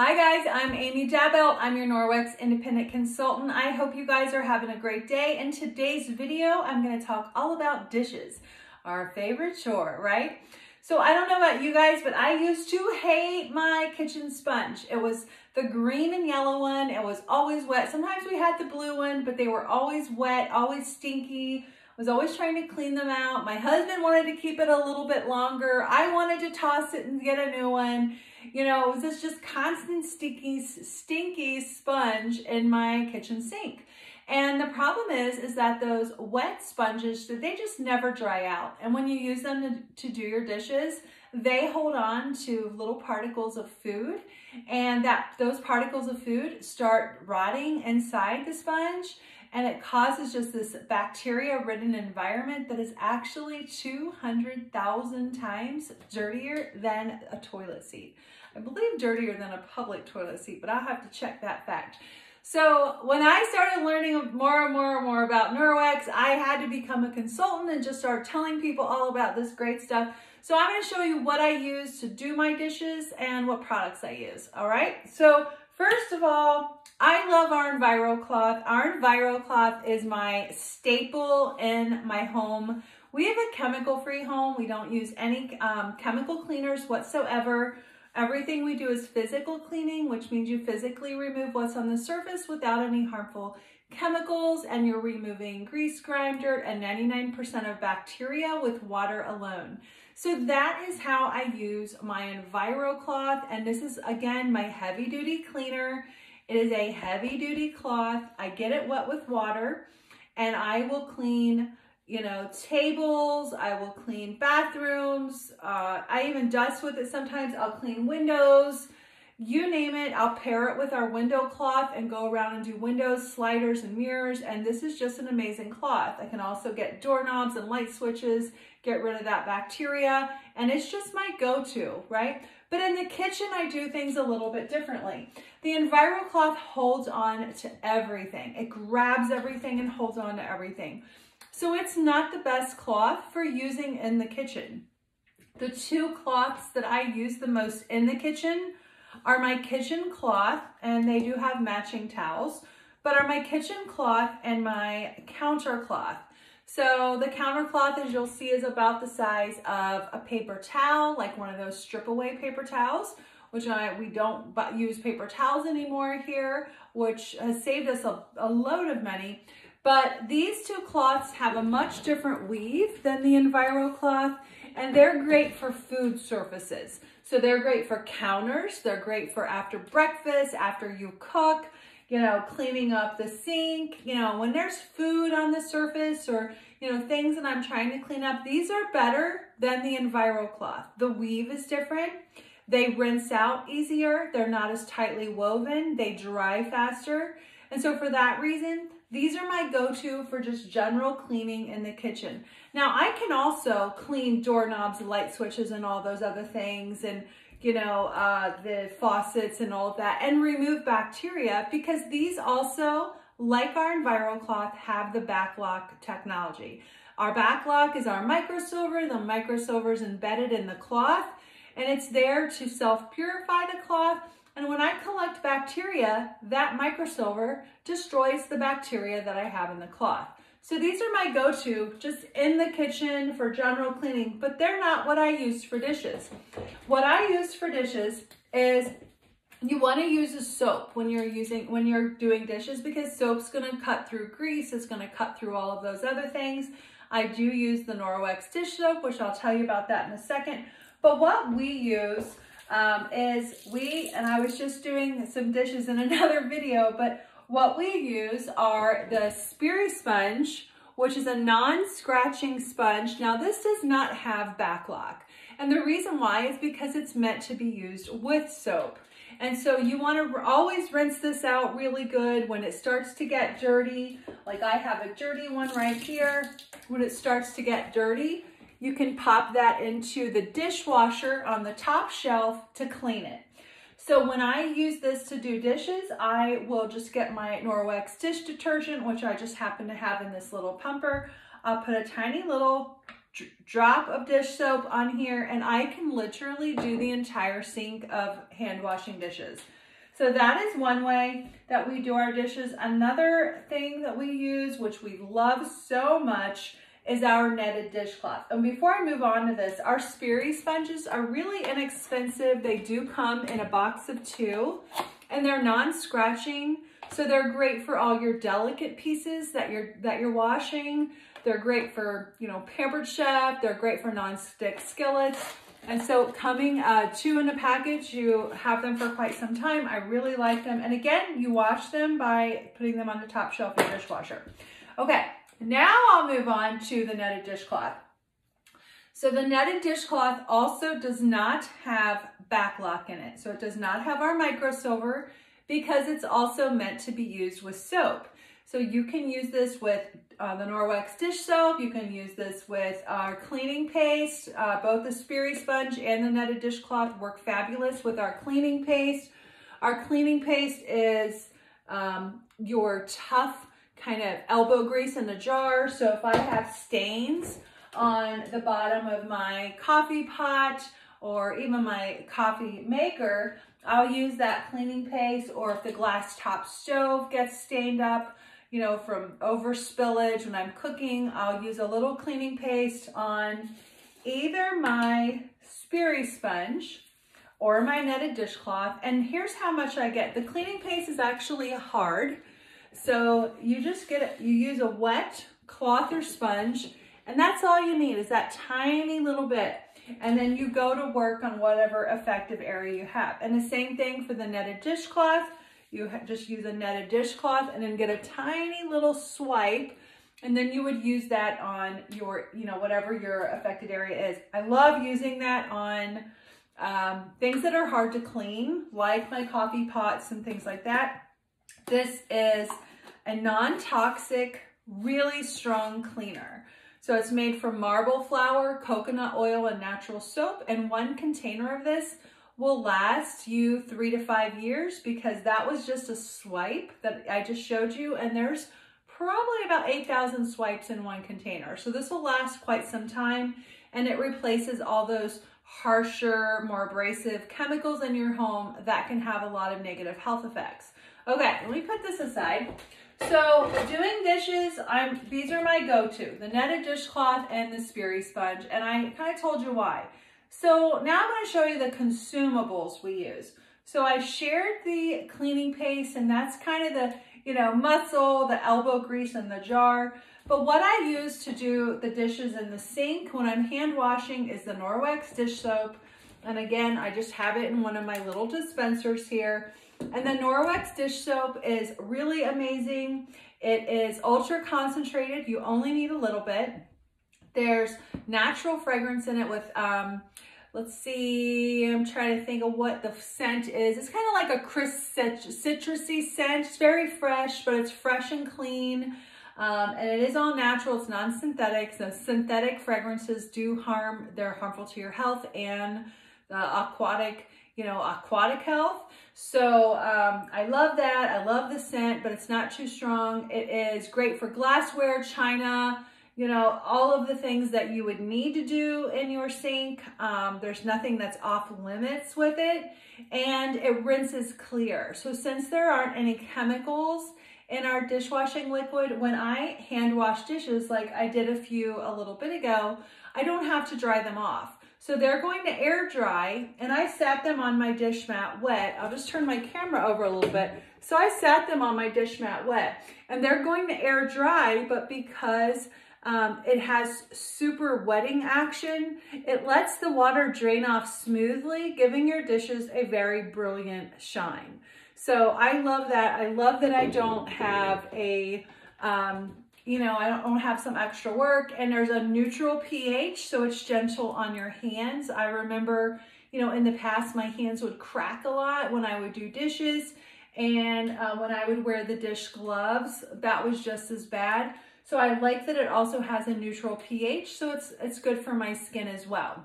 Hi guys, I'm Amy Dabbelt. I'm your Norwex Independent Consultant. I hope you guys are having a great day. In today's video, I'm gonna talk all about dishes, our favorite chore, right? So I don't know about you guys, but I used to hate my kitchen sponge. It was the green and yellow one. It was always wet. Sometimes we had the blue one, but they were always wet, always stinky was always trying to clean them out. My husband wanted to keep it a little bit longer. I wanted to toss it and get a new one. You know, it was this just constant stinky, stinky sponge in my kitchen sink. And the problem is, is that those wet sponges, they just never dry out. And when you use them to, to do your dishes, they hold on to little particles of food and that those particles of food start rotting inside the sponge and it causes just this bacteria ridden environment that is actually 200,000 times dirtier than a toilet seat. I believe dirtier than a public toilet seat, but I'll have to check that fact. So when I started learning more and more and more about Norwex, I had to become a consultant and just start telling people all about this great stuff. So I'm gonna show you what I use to do my dishes and what products I use, all right? So first of all, I love our Enviro cloth. Our Enviro cloth is my staple in my home. We have a chemical-free home. We don't use any um, chemical cleaners whatsoever. Everything we do is physical cleaning, which means you physically remove what's on the surface without any harmful chemicals, and you're removing grease, grime, dirt, and 99% of bacteria with water alone. So that is how I use my Enviro cloth. and this is, again, my heavy-duty cleaner. It is a heavy-duty cloth. I get it wet with water, and I will clean you know, tables, I will clean bathrooms, uh, I even dust with it sometimes, I'll clean windows, you name it, I'll pair it with our window cloth and go around and do windows, sliders, and mirrors, and this is just an amazing cloth. I can also get doorknobs and light switches, get rid of that bacteria, and it's just my go-to, right? But in the kitchen, I do things a little bit differently. The EnviroCloth holds on to everything. It grabs everything and holds on to everything. So it's not the best cloth for using in the kitchen. The two cloths that I use the most in the kitchen are my kitchen cloth, and they do have matching towels, but are my kitchen cloth and my counter cloth. So the counter cloth, as you'll see, is about the size of a paper towel, like one of those strip away paper towels, which I, we don't use paper towels anymore here, which has saved us a, a load of money. But these two cloths have a much different weave than the Enviro cloth, and they're great for food surfaces. So they're great for counters, they're great for after breakfast, after you cook, you know, cleaning up the sink, you know, when there's food on the surface or, you know, things that I'm trying to clean up, these are better than the EnviroCloth. The weave is different. They rinse out easier. They're not as tightly woven. They dry faster. And so for that reason, these are my go-to for just general cleaning in the kitchen. Now I can also clean doorknobs, light switches, and all those other things, and you know, uh, the faucets and all of that, and remove bacteria because these also, like our EnviroCloth, have the BacLock technology. Our BacLock is our microsilver. The microsilver is embedded in the cloth, and it's there to self-purify the cloth and when I collect bacteria, that microsilver destroys the bacteria that I have in the cloth. So these are my go-to just in the kitchen for general cleaning, but they're not what I use for dishes. What I use for dishes is you want to use a soap when you're using when you're doing dishes because soap's going to cut through grease, it's going to cut through all of those other things. I do use the Norwex dish soap, which I'll tell you about that in a second. But what we use um, is we, and I was just doing some dishes in another video, but what we use are the Spirisponge, which is a non-scratching sponge. Now this does not have BacLock. And the reason why is because it's meant to be used with soap. And so you want to always rinse this out really good when it starts to get dirty. Like I have a dirty one right here. When it starts to get dirty, you can pop that into the dishwasher on the top shelf to clean it. So when I use this to do dishes, I will just get my Norwex dish detergent, which I just happen to have in this little pumper. I'll put a tiny little drop of dish soap on here and I can literally do the entire sink of hand washing dishes. So that is one way that we do our dishes. Another thing that we use, which we love so much, is our netted dishcloth. And before I move on to this, our Spirisponges are really inexpensive. They do come in a box of two and they're non-scratching. So they're great for all your delicate pieces that you're that you're washing. They're great for, you know, pampered chef. They're great for non-stick skillets. And so coming uh, two in a package, you have them for quite some time. I really like them. And again, you wash them by putting them on the top shelf of your dishwasher. Okay, now I'll move on to the netted dishcloth. So the netted dishcloth also does not have BacLock in it. So it does not have our microsilver because it's also meant to be used with soap. So you can use this with uh, the Norwex dish soap. You can use this with our cleaning paste. Uh, both the Spirisponge and the netted dishcloth work fabulous with our cleaning paste. Our cleaning paste is um, your tough kind of elbow grease in the jar. So if I have stains on the bottom of my coffee pot or even my coffee maker, I'll use that cleaning paste or if the glass top stove gets stained up, you know, from over spillage when I'm cooking, I'll use a little cleaning paste on either my Spirisponge or my netted dishcloth. And here's how much I get. The cleaning paste is actually hard. So you just get you use a wet cloth or sponge, and that's all you need is that tiny little bit. And then you go to work on whatever effective area you have. And the same thing for the netted dishcloth. You just use a netted dishcloth and then get a tiny little swipe and then you would use that on your, you know, whatever your affected area is. I love using that on um, things that are hard to clean, like my coffee pots and things like that. This is a non-toxic, really strong cleaner. So it's made from marble flour, coconut oil, and natural soap. And one container of this will last you three to five years because that was just a swipe that I just showed you. And there's probably about 8,000 swipes in one container. So this will last quite some time and it replaces all those harsher, more abrasive chemicals in your home that can have a lot of negative health effects. Okay, let me put this aside. So doing dishes, I'm these are my go-to, the netted dishcloth and the Spirisponge, and I kind of told you why. So now I'm going to show you the consumables we use. So I shared the cleaning paste, and that's kind of the, you know, muscle, the elbow grease in the jar. But what I use to do the dishes in the sink when I'm hand washing is the Norwex dish soap. And again, I just have it in one of my little dispensers here. And the Norwex dish soap is really amazing. It is ultra concentrated. You only need a little bit. There's natural fragrance in it with, um, let's see, I'm trying to think of what the scent is. It's kind of like a crisp citrusy scent. It's very fresh, but it's fresh and clean. Um, and it is all natural, it's non-synthetic. So synthetic fragrances do harm, they're harmful to your health and the aquatic you know, aquatic health. So um, I love that. I love the scent, but it's not too strong. It is great for glassware, china, you know, all of the things that you would need to do in your sink. Um, there's nothing that's off limits with it and it rinses clear. So since there aren't any chemicals in our dishwashing liquid, when I hand wash dishes like I did a few a little bit ago, I don't have to dry them off. So they're going to air dry and I sat them on my dish mat wet. I'll just turn my camera over a little bit. So I sat them on my dish mat wet and they're going to air dry, but because um, it has super wetting action, it lets the water drain off smoothly, giving your dishes a very brilliant shine. So I love that. I love that I don't have a um, you know, I don't have some extra work and there's a neutral pH, so it's gentle on your hands. I remember, you know, in the past, my hands would crack a lot when I would do dishes and uh, when I would wear the dish gloves, that was just as bad. So I like that it also has a neutral pH, so it's, it's good for my skin as well.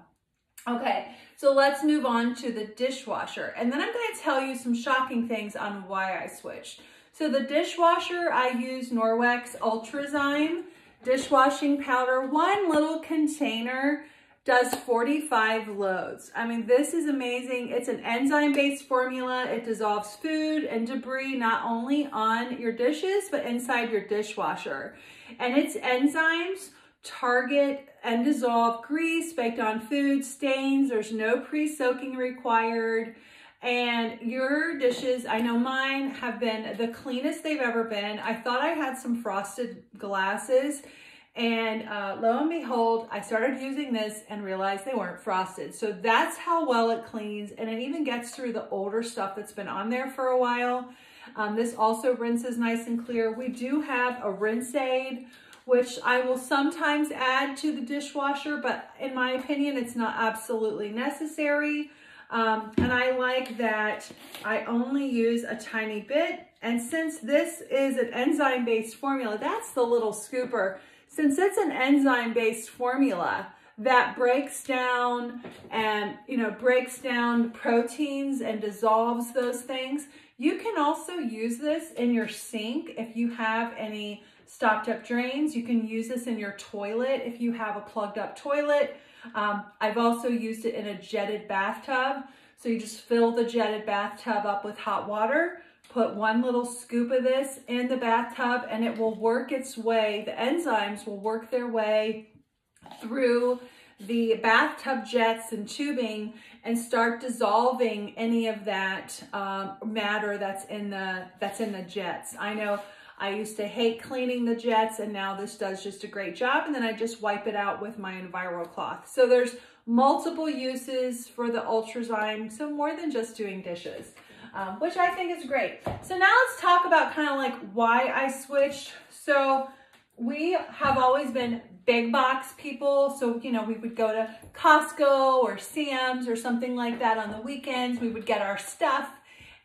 Okay, so let's move on to the dishwasher. And then I'm gonna tell you some shocking things on why I switched. So the dishwasher, I use Norwex Ultrazyme dishwashing powder, one little container. does 45 loads. I mean, this is amazing. It's an enzyme-based formula. It dissolves food and debris not only on your dishes, but inside your dishwasher. And its enzymes target and dissolve grease, baked on food, stains. There's no pre-soaking required. And your dishes, I know mine have been the cleanest they've ever been. I thought I had some frosted glasses and uh, lo and behold, I started using this and realized they weren't frosted. So that's how well it cleans. And it even gets through the older stuff that's been on there for a while. Um, this also rinses nice and clear. We do have a rinse aid, which I will sometimes add to the dishwasher, but in my opinion, it's not absolutely necessary. Um, and I like that I only use a tiny bit. And since this is an enzyme-based formula, that's the little scooper. Since it's an enzyme-based formula that breaks down and, you know, breaks down proteins and dissolves those things, you can also use this in your sink if you have any stopped up drains. You can use this in your toilet if you have a plugged up toilet. Um, I've also used it in a jetted bathtub. So you just fill the jetted bathtub up with hot water, put one little scoop of this in the bathtub and it will work its way, the enzymes will work their way through the bathtub jets and tubing and start dissolving any of that um, matter that's in the that's in the jets. I know I used to hate cleaning the jets and now this does just a great job and then I just wipe it out with my EnviroCloth. So there's multiple uses for the Ultrazyme, so more than just doing dishes, um, which I think is great. So now let's talk about kind of like why I switched. So we have always been big box people. So, you know, we would go to Costco or Sam's or something like that on the weekends. We would get our stuff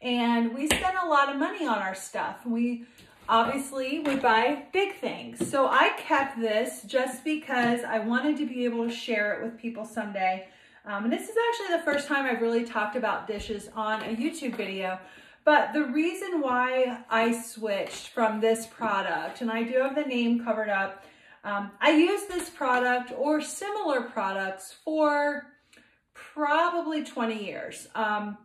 and we spend a lot of money on our stuff. We obviously we buy big things. So I kept this just because I wanted to be able to share it with people someday. Um, and this is actually the first time I've really talked about dishes on a YouTube video. But the reason why I switched from this product, and I do have the name covered up, um, I use this product or similar products for probably 20 years. Um,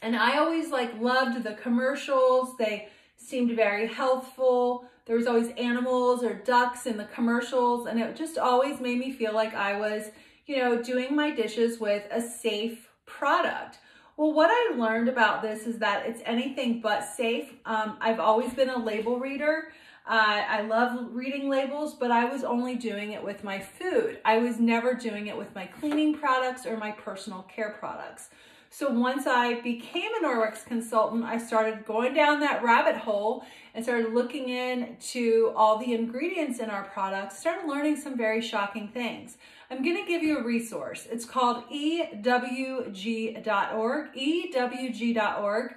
and I always like loved the commercials. They seemed very healthful. There was always animals or ducks in the commercials and it just always made me feel like I was, you know, doing my dishes with a safe product. Well, what I learned about this is that it's anything but safe. Um, I've always been a label reader. Uh, I love reading labels, but I was only doing it with my food. I was never doing it with my cleaning products or my personal care products. So once I became a Norwex consultant, I started going down that rabbit hole and started looking into all the ingredients in our products, started learning some very shocking things. I'm going to give you a resource. It's called ewg.org, ewg.org,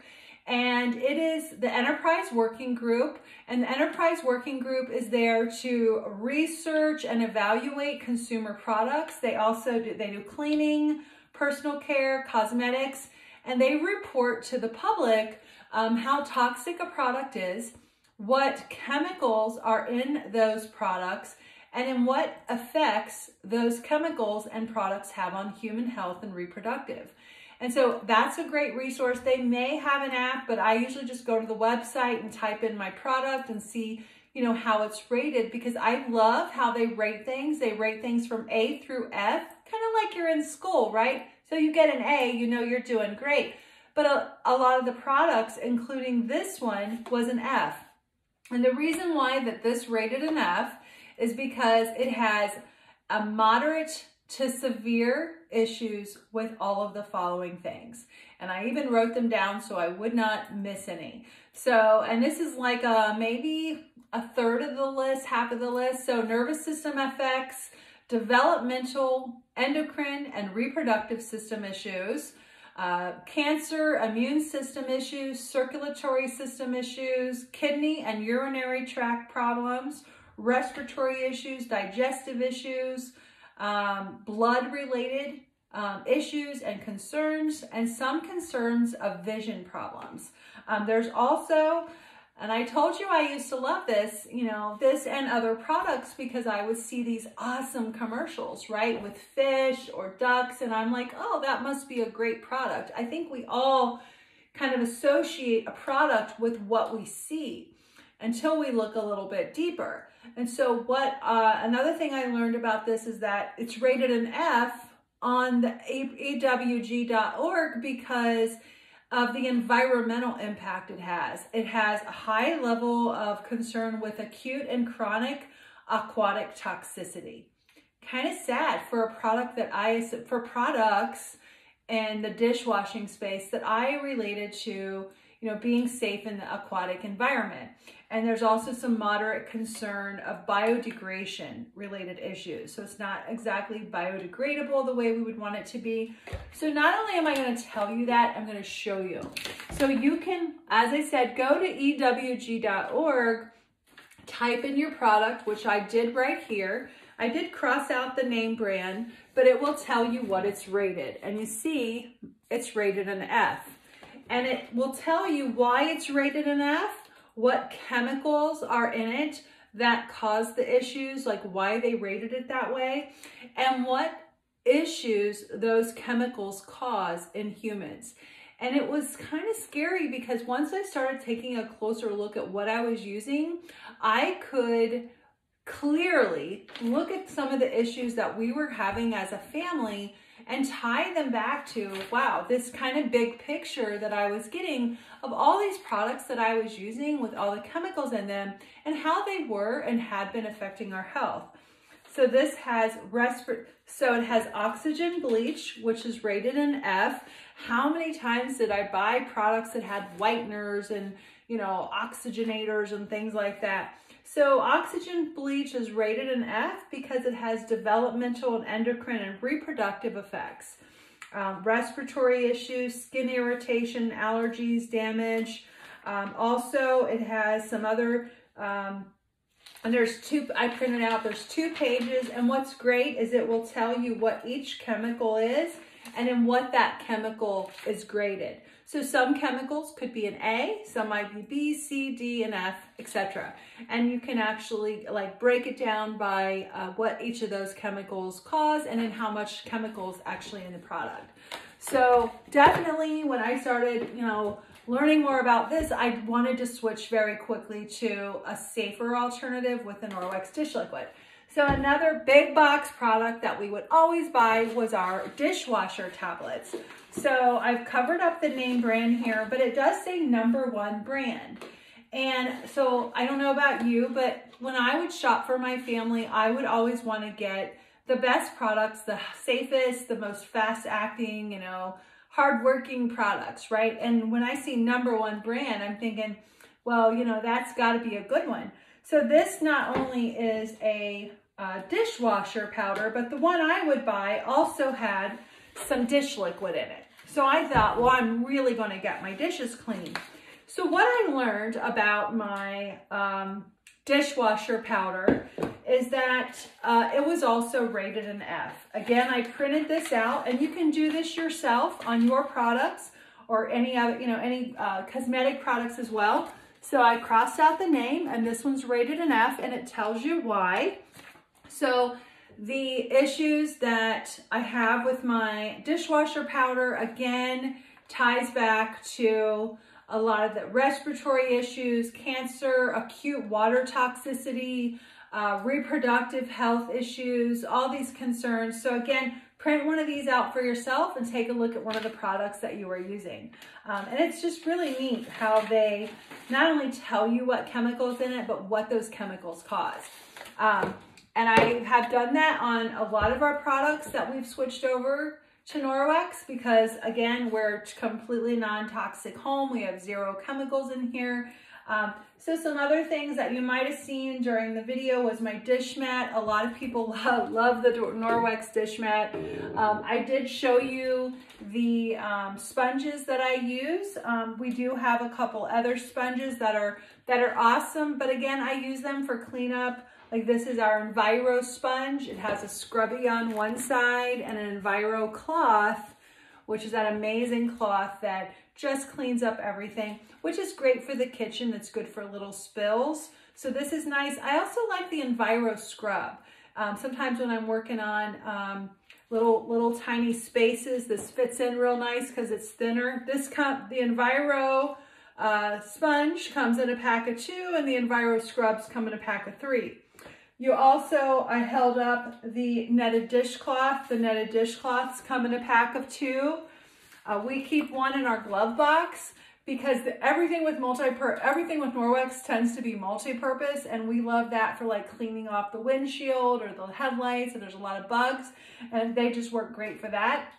and it is the Enterprise Working Group. And the Enterprise Working Group is there to research and evaluate consumer products. They also do, they do cleaning, personal care, cosmetics, and they report to the public um, how toxic a product is, what chemicals are in those products, and in what effects those chemicals and products have on human health and reproductive. And so that's a great resource. They may have an app, but I usually just go to the website and type in my product and see, you know, how it's rated because I love how they rate things. They rate things from A through F, kind of like you're in school, right? So you get an A, you know you're doing great. But a, a lot of the products, including this one, was an F. And the reason why that this rated an F is because it has a moderate to severe issues with all of the following things. And I even wrote them down so I would not miss any. So, and this is like a, maybe a third of the list, half of the list. So nervous system effects, developmental, endocrine, and reproductive system issues, uh, cancer, immune system issues, circulatory system issues, kidney and urinary tract problems, respiratory issues, digestive issues, um, blood-related um, issues and concerns, and some concerns of vision problems. Um, there's also And I told you I used to love this, you know, this and other products because I would see these awesome commercials, right? With fish or ducks. And I'm like, oh, that must be a great product. I think we all kind of associate a product with what we see until we look a little bit deeper. And so what, uh, another thing I learned about this is that it's rated an F on the AWG.org because of the environmental impact it has. It has a high level of concern with acute and chronic aquatic toxicity. Kind of sad for a product that I, for products and the dishwashing space that I related to you know, being safe in the aquatic environment. And there's also some moderate concern of biodegradation related issues. So it's not exactly biodegradable the way we would want it to be. So not only am I gonna tell you that, I'm gonna show you. So you can, as I said, go to ewg.org, type in your product, which I did right here. I did cross out the name brand, but it will tell you what it's rated. And you see, it's rated an F and it will tell you why it's rated an F, what chemicals are in it that cause the issues, like why they rated it that way, and what issues those chemicals cause in humans. And it was kind of scary because once I started taking a closer look at what I was using, I could clearly look at some of the issues that we were having as a family and tie them back to, wow, this kind of big picture that I was getting of all these products that I was using with all the chemicals in them and how they were and had been affecting our health. So this has respir so it has oxygen bleach, which is rated an F. How many times did I buy products that had whiteners and, you know, oxygenators and things like that? So oxygen bleach is rated an F because it has developmental and endocrine and reproductive effects. Um, respiratory issues, skin irritation, allergies, damage. Um, also, it has some other, um, and there's two, I printed out, there's two pages. And what's great is it will tell you what each chemical is and in what that chemical is graded. So some chemicals could be an A, some might be B, C, D, and F, etc. And you can actually like break it down by uh, what each of those chemicals cause and then how much chemicals actually in the product. So definitely when I started, you know, learning more about this, I wanted to switch very quickly to a safer alternative with the Norwex dish liquid. So another big box product that we would always buy was our dishwasher tablets. So I've covered up the name brand here, but it does say number one brand. And so I don't know about you, but when I would shop for my family, I would always want to get the best products, the safest, the most fast acting, you know, hardworking products, right? And when I see number one brand, I'm thinking, well, you know, that's got to be a good one. So this not only is a uh, dishwasher powder, but the one I would buy also had some dish liquid in it. So I thought, well, I'm really going to get my dishes clean. So what I learned about my um, dishwasher powder is that uh, it was also rated an F. Again, I printed this out and you can do this yourself on your products or any other, you know, any uh, cosmetic products as well. So I crossed out the name and this one's rated an F and it tells you why. So the issues that I have with my dishwasher powder, again, ties back to a lot of the respiratory issues, cancer, acute water toxicity, uh, reproductive health issues, all these concerns. So again, print one of these out for yourself and take a look at one of the products that you are using. Um, and it's just really neat how they not only tell you what chemicals in it, but what those chemicals cause. Um, and I have done that on a lot of our products that we've switched over to Norwex because again, we're completely non-toxic home. We have zero chemicals in here. Um, so some other things that you might have seen during the video was my dish mat. A lot of people love, love the Norwex dish mat. Um, I did show you the um, sponges that I use. Um, we do have a couple other sponges that are, that are awesome, but again, I use them for cleanup like this is our Enviro sponge. It has a scrubby on one side and an Enviro cloth, which is that amazing cloth that just cleans up everything, which is great for the kitchen. It's good for little spills. So this is nice. I also like the Enviro Scrub. Um, sometimes when I'm working on um, little little tiny spaces, this fits in real nice because it's thinner. This the Enviro uh, sponge comes in a pack of two and the Enviro scrubs come in a pack of three. You also, I held up the netted dishcloth. The netted dishcloths come in a pack of two. Uh, we keep one in our glove box because the, everything with multi everything with Norwex tends to be multi-purpose and we love that for like cleaning off the windshield or the headlights and there's a lot of bugs and they just work great for that.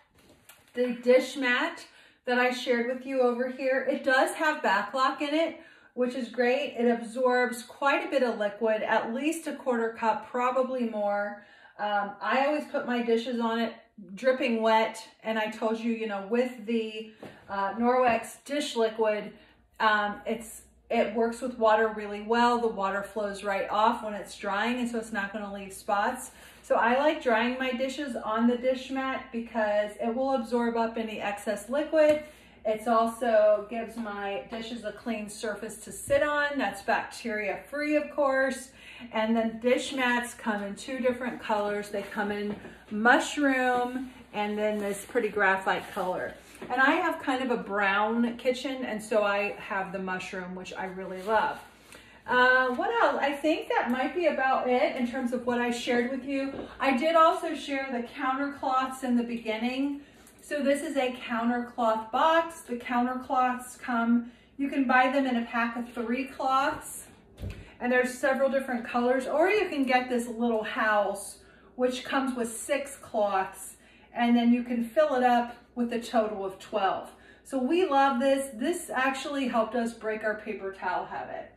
The dish mat that I shared with you over here, it does have BacLock in it, which is great. It absorbs quite a bit of liquid, at least a quarter cup, probably more. Um, I always put my dishes on it dripping wet. And I told you, you know, with the uh, Norwex dish liquid, um, it's it works with water really well. The water flows right off when it's drying and so it's not gonna leave spots. So I like drying my dishes on the dish mat because it will absorb up any excess liquid. It also gives my dishes a clean surface to sit on. That's bacteria free, of course. And then dish mats come in two different colors. They come in mushroom and then this pretty graphite color. And I have kind of a brown kitchen and so I have the mushroom, which I really love. Uh, what else? I think that might be about it in terms of what I shared with you. I did also share the counter cloths in the beginning. So this is a counter cloth box. The counter cloths come, you can buy them in a pack of three cloths and there's several different colors, or you can get this little house, which comes with six cloths, and then you can fill it up with a total of 12. So we love this. This actually helped us break our paper towel habit.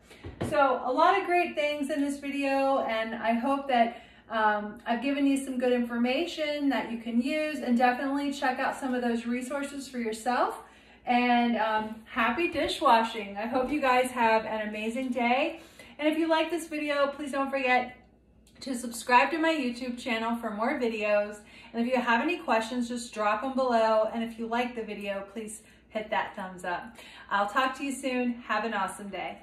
So a lot of great things in this video, and I hope that um, I've given you some good information that you can use and definitely check out some of those resources for yourself. And um, happy dishwashing. I hope you guys have an amazing day. And if you like this video, please don't forget to subscribe to my YouTube channel for more videos. And if you have any questions, just drop them below. And if you like the video, please hit that thumbs up. I'll talk to you soon. Have an awesome day.